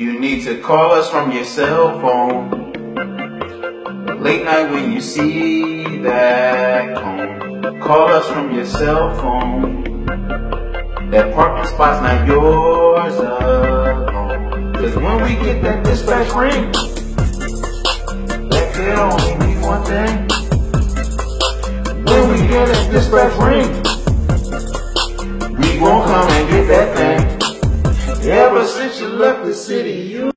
You need to call us from your cell phone. Late night when you see that cone. Call us from your cell phone. That parking spot's not yours alone. Cause when we get that dispatch ring, that kid only means one thing. When we get that dispatch ring, we gon' come and get that since you left the city, you